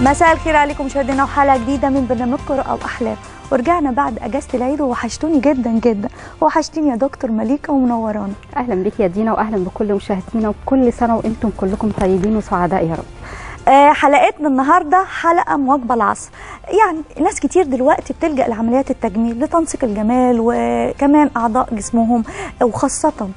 مساء الخير عليكم مشاهدينا وحلقة جديدة من برنامجكم رؤى واحلام ورجعنا بعد أجازة العيد ووحشتوني جدا جدا. وحشتيني يا دكتور مليكة ومنورانا أهلا بك يا دينا واهلا بكل مشاهدينا وكل سنة وإنتم كلكم طيبين وسعداء يا رب. آه حلقتنا النهارده حلقة مواكبة العصر. يعني ناس كتير دلوقتي بتلجأ لعمليات التجميل لتنسيق الجمال وكمان أعضاء جسمهم وخاصة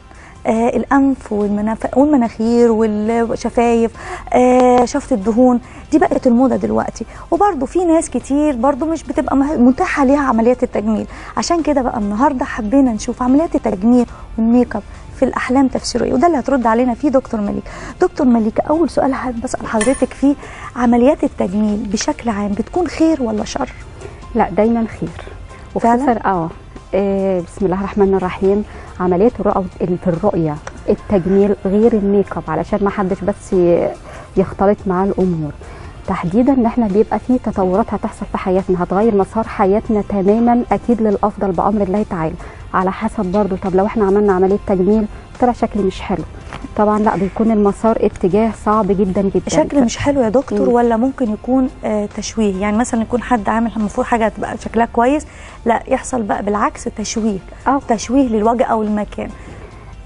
الأنف والمناف- والمناخير والشفايف آه شفط الدهون. دي بقت الموضة دلوقتي. وبرده في ناس كتير برده مش بتبقى متاحة ليها عمليات التجميل. عشان كده بقى النهارده حبينا نشوف عمليات التجميل والميك اب في الأحلام تفسيره إيه وده اللي هترد علينا فيه دكتور مليك. دكتور مليك أول سؤال حابب اسال حضرتك فيه. عمليات التجميل بشكل عام بتكون خير ولا شر؟ لا دايما خير؟ وخصوصا آه آه، بسم الله الرحمن الرحيم. عمليات الرؤى في الرؤية التجميل غير الميك أب علشان ما حدش بس يختلط معاه الأمور. تحديدا إن إحنا بيبقى في تطورات هتحصل في حياتنا هتغير مسار حياتنا تماما أكيد للأفضل بأمر الله تعالى. على حسب برضه طب لو إحنا عملنا عملية تجميل طلع شكلي مش حلو. طبعا لا بيكون المسار اتجاه صعب جدا جدا. شكل مش حلو يا دكتور مم. ولا ممكن يكون آه تشويه؟ يعني مثلا يكون حد عامل المفروض حاجة تبقى شكلها كويس لا يحصل بقى بالعكس تشويه. آه. تشويه للوجه أو المكان.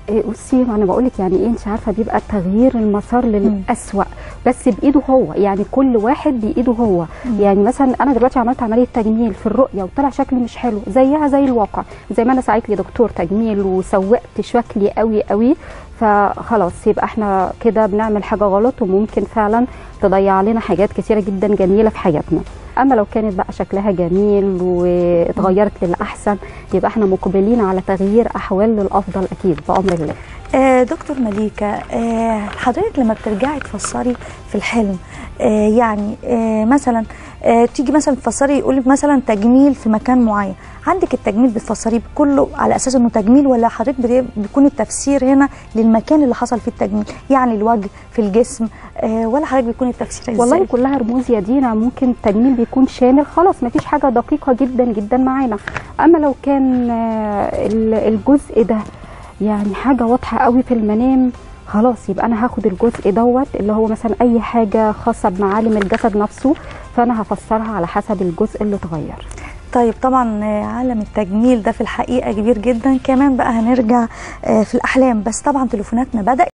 إيه، بصي أنا بقول لك يعني إيه انت عارفة بيبقى تغيير المسار للأسوأ. بس بإيده هو. يعني كل واحد بإيده هو. مم. يعني مثلا أنا دلوقتي عملت عملية تجميل في الرؤية وطلع شكلي مش حلو زيها زي الواقع. زي ما أنا ساعدت لي دكتور تجميل وسوقت شكلي قوي قوي فخلاص يبقى إحنا كده بنعمل حاجة غلط وممكن فعلا تضيع لنا حاجات كتيرة جدا جميلة في حياتنا. أما لو كانت بقى شكلها جميل واتغيرت للأحسن يبقى إحنا مقبلين على تغيير أحوال للأفضل أكيد بأمر الله. آه دكتور مليكة آه حضرتك لما بترجعي تفسري في الحلم آه يعني آه مثلا آه تيجي مثلا تفسري يقول مثلا تجميل في مكان معين عندك التجميل بتفسريه كله على أساس إنه تجميل ولا حضرتك بيكون التفسير هنا للمكان اللي حصل فيه التجميل يعني الوجه في الجسم آه ولا حضرتك بيكون التفسير إزاي؟ والله كلها رموز يا دينا ممكن التجميل بيكون شامل خلاص مفيش حاجة دقيقة جدا جدا معانا. أما لو كان آه، ال- الجزء ده يعني حاجة واضحة قوي في المنام خلاص يبقى أنا هاخد الجزء دوت اللي هو مثلا أي حاجة خاصة بمعالم الجسد نفسه فأنا هفسرها على حسب الجزء اللي اتغير. طيب طبعا عالم التجميل ده في الحقيقة كبير جدا. كمان بقى هنرجع آه، في الأحلام. بس طبعا تليفوناتنا بدات